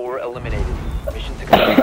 4 eliminated. Mission successful.